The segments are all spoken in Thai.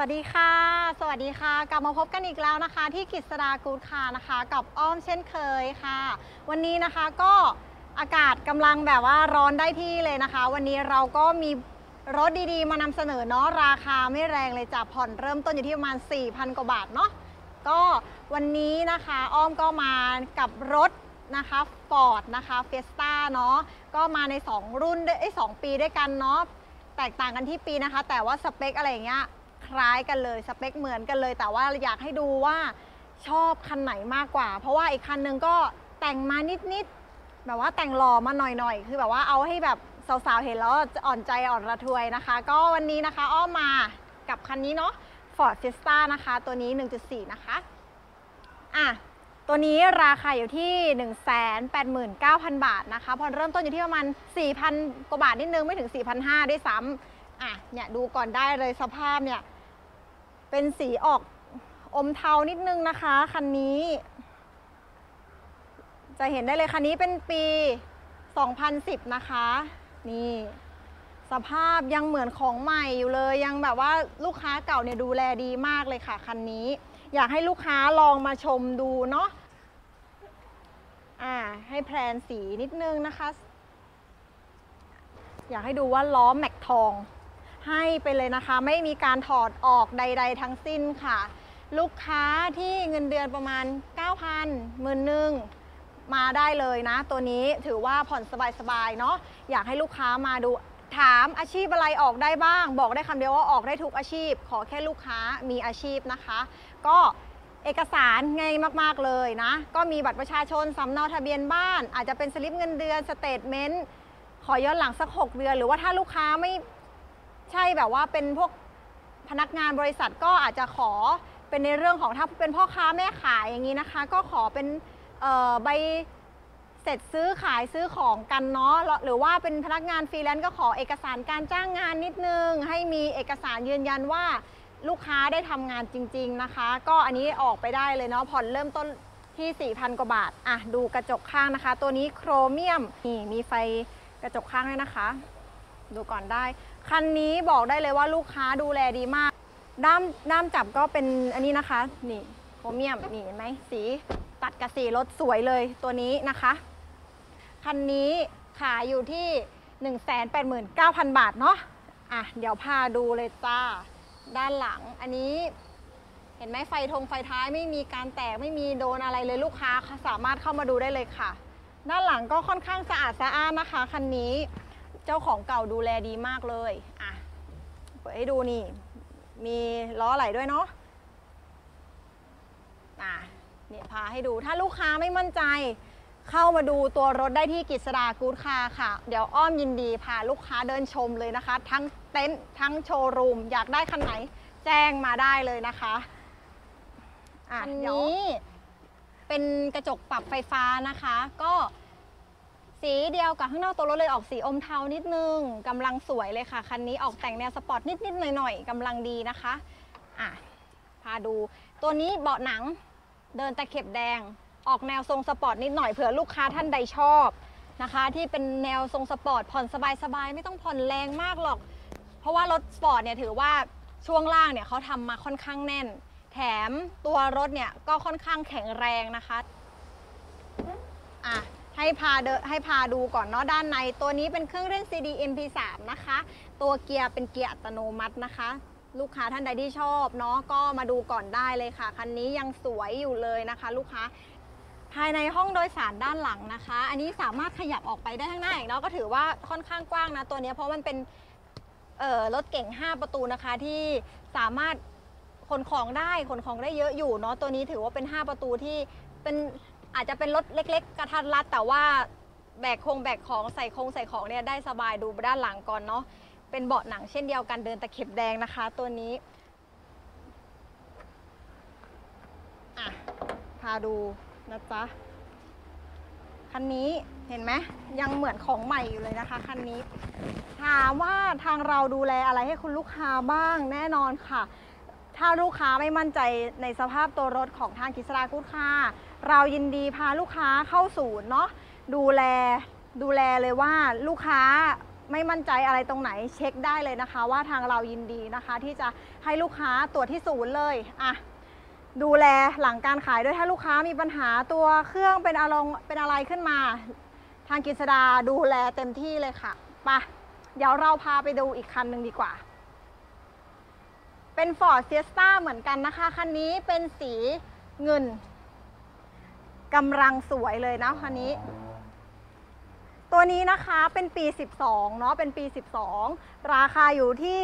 วัสดีค่ะ สวัสดีค่ะ กลับมาพบกันอีกแล้วนะคะ ที่กิษดากูดคาร์นะคะ กับอ้อมเช่นเคยค่ะ วันนี้นะคะก็อากาศกำลังแบบว่าร้อนได้ที่เลยนะคะ วันนี้เราก็มีรถดีๆ มานำเสนอเนาะราคาไม่แรงเลยจ้ะผ่อนเริ่มต้นอยู่ที่ประมาณ 4,000 กว่าบาทเนาะก็วันนี้นะคะอ้อมก็มากับรถนะคะ Ford นะคะ Fiesta เนาะก็มาใน 2 รุ่นด้วยเอ้สองปีด้วยกันเนาะแตกต่างกันที่ปีนะคะ แต่ว่าสเปคอะไรอย่างเงี้ย คล้ายกันเลยสเปคเหมือนกันเลย แต่ว่าอยากให้ดูว่าชอบคันไหนมากกว่า เพราะว่าอีกคันหนึงก็แต่งมานิดๆแบบว่าแต่งหล่อมาหน่อยๆ คือแบบว่าเอาให้แบบสาวๆเห็นแล้วจะอ่อนใจอ่อนระทวยนะคะ ก็วันนี้นะคะอ้อมมากับคันนี้เนาะ Ford Fiesta นะคะ ตัวนี้ 1.4 นะคะอะตัวนี้ราคาอยู่ที่ 189,000 บาทนะคะพอเริ่มต้นอยู่ที่ประมาณ 4,000 กว่าบาทนิดนึง ไม่ถึง 4,500 ด้วยซ้ำอะเนี่ยดูก่อนได้เลยสภาพเนี่ย เป็นสีออกอมเทานิดนึงนะคะคันนี้ จะเห็นได้เลยคันนี้เป็นปี 2010 นะคะ นี่สภาพยังเหมือนของใหม่อยู่เลย ยังแบบว่าลูกค้าเก่าเนี่ยดูแลดีมากเลยค่ะคันนี้ อยากให้ลูกค้าลองมาชมดูเนาะอ่าให้แพลนสีนิดนึงนะคะ อยากให้ดูว่าล้อแม็กทอง ให้ไปเลยนะคะ ไม่มีการถอดออกใด ๆ ทั้งสิ้นค่ะ ลูกค้าที่เงินเดือนประมาณ 9,000หมื่นหนึ่งมาได้เลยนะ ตัวนี้ถือว่าผ่อนสบายๆเนาะอยากให้ลูกค้ามาดูถามอาชีพอะไรออกได้บ้าง บอกได้คำเดียวว่าออกได้ทุกอาชีพ ขอแค่ลูกค้ามีอาชีพนะคะ ก็เอกสารง่ายมาก ๆ เลยนะ ก็มีบัตรประชาชนสำเนาทะเบียนบ้าน อาจจะเป็นสลิปเงินเดือน statement ขอย้อนหลังสัก 6 เดือน หรือว่าถ้าลูกค้าไม่ ใช่แบบว่าเป็นพวกพนักงานบริษัทก็อาจจะขอเป็นในเรื่องของถ้าเป็นพ่อค้าแม่ขายอย่างนี้นะคะ ก็ขอเป็นใบเสร็จซื้อขายซื้อของกันเนาะหรือว่าเป็นพนักงานฟรีแลนซ์ก็ขอเอกสารการจ้างงานนิดนึง ให้มีเอกสารยืนยันว่าลูกค้าได้ทำงานจริง ๆนะคะ ก็อันนี้ออกไปได้เลยเนาะผ่อนเริ่มต้นที่ 4,000 กว่าบาท อะ ดูกระจกข้างนะคะ ตัวนี้โครเมียมนี่มีไฟกระจกข้างด้วยนะคะ ดูก่อนได้ คันนี้บอกได้เลยว่าลูกค้าดูแลดีมาก ด้ามด้ามจับก็เป็นอันนี้นะคะ นี่โครเมียม นี่เห็นไหมสีตัดกับสีรถสวยเลยตัวนี้นะคะ คันนี้ขายอยู่ที่ 189,000 บาทเนาะ อะ เดี๋ยวพาดูเลยจ้า ด้านหลังอันนี้เห็นไหมไฟธงไฟท้ายไม่มีการแตกไม่มีโดนอะไรเลยลูกค้าสามารถเข้ามาดูได้เลยค่ะ ด้านหลังก็ค่อนข้างสะอาดสะอ้านนะคะคันนี้ เจ้าของเก่าดูแลดีมากเลยอะเปิดให้ดูนี่ มีล้อไหลด้วยเนาะอะเนี่ยพาให้ดูถ้าลูกค้าไม่มั่นใจ เข้ามาดูตัวรถได้ที่กิษดากู๊ดคาร์ค่ะ เดี๋ยวอ้อมยินดีพาลูกค้าเดินชมเลยนะคะ ทั้งเต็นท์ทั้งโชว์รูม อยากได้คันไหนแจ้งมาได้เลยนะคะอะอันนี้เป็นกระจกปรับไฟฟ้านะคะ ก็ สีเดียวกับข้างนอกตัวรถเลยออกสีอมเทานิดนึงกำลังสวยเลยค่ะ คันนี้ออกแต่งแนวสปอร์ตนิดๆหน่อยๆกำลังดีนะคะอะพาดู ตัวนี้เบาะหนังเดินตะเข็บแดง ออกแนวทรงสปอร์ตนิดหน่อยเผื่อลูกค้าท่านใดชอบนะคะ ที่เป็นแนวทรงสปอร์ตผ่อนสบายๆไม่ต้องผ่อนแรงมากหรอก เพราะว่ารถสปอร์ตเนี่ยถือว่าช่วงล่างเนี่ยเขาทำมาค่อนข้างแน่น แถมตัวรถเนี่ยก็ค่อนข้างแข็งแรงนะคะอะ ให้พาเดให้พาดูก่อนเนาะด้านใน ตัวนี้เป็นเครื่องเล่น CD MP3 นะคะ ตัวเกียร์เป็นเกียร์อัตโนมัตินะคะ ลูกค้าท่านใดที่ชอบเนาะก็มาดูก่อนได้เลยค่ะ คันนี้ยังสวยอยู่เลยนะคะ ลูกค้าภายในห้องโดยสารด้านหลังนะคะ อันนี้สามารถขยับออกไปได้ข้างหน้าอีกเนาะก็ถือว่าค่อนข้างกว้างนะตัวนี้เพราะมันเป็นรถเก่ง 5 ประตูนะคะที่สามารถขนของได้ขนของได้เยอะอยู่เนาะตัวนี้ถือว่าเป็น 5 ประตูที่เป็น อาจจะเป็นรถเล็ก ๆ กระทัดรัดแต่ว่าแบกคงแบกของใส่คงใส่ของเนี่ยได้สบายดูด้านหลังก่อนเนาะเป็นเบาะหนังเช่นเดียวกันเดินตะเข็บแดงนะคะ ตัวนี้พาดูนะจ๊ะคันนี้เห็นไหมยังเหมือนของใหม่อยู่เลยนะคะคันนี้ถามว่าทางเราดูแลอะไรให้คุณลูกค้าบ้างแน่นอนค่ะ ถ้าลูกค้าไม่มั่นใจในสภาพตัวรถของทางกิษรากุ๊ดค่าเรายินดีพาลูกค้าเข้าศูนย์เนาะดูแลดูแลเลยว่าลูกค้าไม่มั่นใจอะไรตรงไหนเช็คได้เลยนะคะ ว่าทางเรายินดีนะคะ ที่จะให้ลูกค้าตรวจที่ศูนย์เลยอะดูแลหลังการขายด้วยถ้าลูกค้ามีปัญหาตัวเครื่องเป็นอารมณ์เป็นอะไรขึ้นมา ทางกฤษดาดูแลเต็มที่เลยค่ะปะเดี๋ยวเราพาไปดูอีกคันหนึ่งดีกว่า เป็น Ford Fiesta เหมือนกันนะคะ คันนี้เป็นสีเงินกำลังสวยเลยนะคันนี้ ตัวนี้นะคะเป็นปี 12 เนาะเป็นปี 12 ราคาอยู่ที่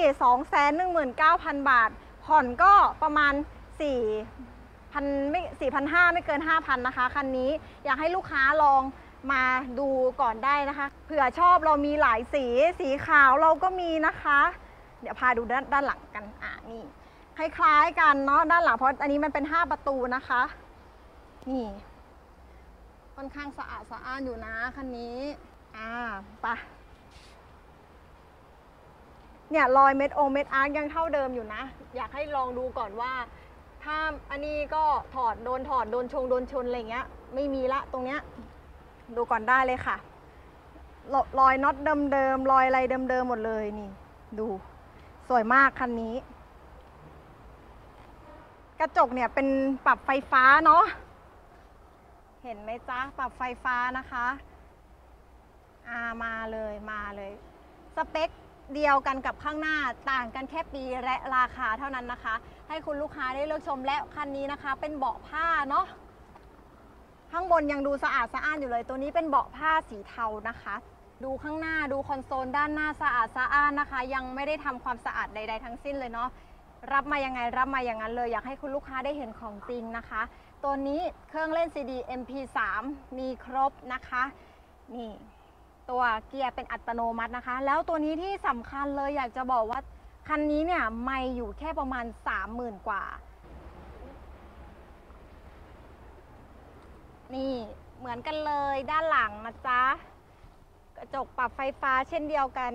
219,000 บาท ผ่อนก็ประมาณ4พันไม่สี่พันห้าไม่เกิน 5,000 นะคะ คันนี้อยากให้ลูกค้าลองมาดูก่อนได้นะคะ เผื่อชอบเรามีหลายสี สีขาวเราก็มีนะคะ เดี๋ยวพาดูด้านด้านหลังกันอะนี่คล้ายๆกันเนาะด้านหลังเพราะอันนี้มันเป็น 5 ประตูนะคะ นี่ค่อนข้างสะอาดสะอ้านอยู่นะคันนี้อ่าปะเนี่ยรอยเม็ดโอเม็ดอาร์ยังเท่าเดิมอยู่นะ อยากให้ลองดูก่อนว่า ถ้าอันนี้ก็ถอดโดนถอดโดนชงโดนชนอะไรเงี้ย ไม่มีละตรงเนี้ย ดูก่อนได้เลยค่ะรอยน็อตเดิมๆรอยอะไรเดิมๆหมดเลยนี่ ดู สวยมากคันนี้ กระจกเนี่ยเป็นปรับไฟฟ้าเนาะเห็นไหมจ๊ะปรับไฟฟ้านะคะอามาเลยมาเลย สเปคเดียวกันกับข้างหน้าต่างกันแค่ปีและราคาเท่านั้นนะคะ ให้คุณลูกค้าได้เลือกชมและคันนี้นะคะ เป็นเบาะผ้าเนาะข้างบนยังดูสะอาดสะอ้านอยู่เลย ตัวนี้เป็นเบาะผ้าสีเทานะคะ ดูข้างหน้าดูคอนโซลด้านหน้าสะอาดสะอ้านนะคะ ยังไม่ได้ทำความสะอาดใด ๆ ทั้งสิ้นเลยเนาะรับมายังไงรับมาอย่างนั้นเลย อยากให้คุณลูกค้าได้เห็นของจริงนะคะ ตัวนี้เครื่องเล่น CD MP3 มีครบนะคะนี่ตัวเกียร์เป็นอัตโนมัตินะคะ แล้วตัวนี้ที่สำคัญเลยอยากจะบอกว่า คันนี้เนี่ยไม่อยู่แค่ประมาณ 30,000 กว่า นี่เหมือนกันเลยด้านหลังนะจ๊ะ กระจกปรับไฟฟ้าเช่นเดียวกัน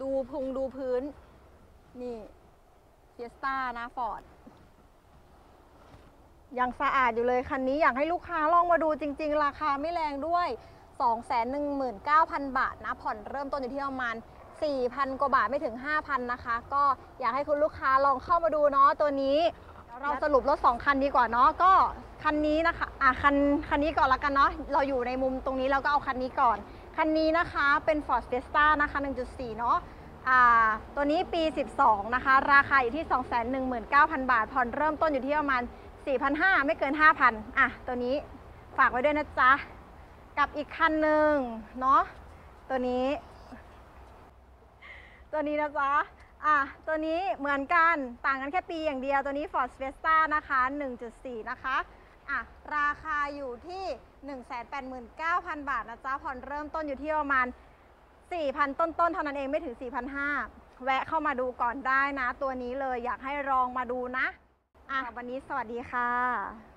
ดูพุงดูพื้น นี่เฟียสต้านะฟอร์ดยังสะอาดอยู่เลยคันนี้อยากให้ลูกค้าลองมาดูจริง ๆ ราคาไม่แรงด้วย 219,000 บาทนะ ผ่อนเริ่มต้นอยู่ที่ประมาณ 4,000 กว่าบาทไม่ถึง 5,000 นะคะ ก็อยากให้คุณลูกค้าลองเข้ามาดูเนาะตัวนี้เดี๋ยวเราสรุปรถ 2 คันดีกว่าเนาะก็คันนี้นะคะอะคันคันนี้ก่อนละกันเนาะเราอยู่ในมุมตรงนี้เราก็เอาคันนี้ก่อน คันนี้นะคะเป็น Ford Fiesta นะคะ 1.4 เนาะตัวนี้ปี 12 นะคะ ราคาอยู่ที่ 219,000 บาท ผ่อนเริ่มต้นอยู่ที่ประมาณ 4,500 ไม่เกิน 5,000 อะ ตัวนี้ฝากไว้ด้วยนะจ๊ะ กับอีกคันหนึ่งเนาะ ตัวนี้ ตัวนี้นะจ๊ะ อะ ตัวนี้เหมือนกัน ต่างกันแค่ปีอย่างเดียว ตัวนี้ Ford Fiesta นะคะ 1.4 นะคะ อะราคาอยู่ที่ 189,000 บาทนะจ๊ะผ่อนเริ่มต้นอยู่ที่ประมาณ 4,000 ต้นๆเท่านั้นเองไม่ถึง 4,500 แวะเข้ามาดูก่อนได้นะ ตัวนี้เลยอยากให้ลองมาดูนะอะวันนี้สวัสดีค่ะ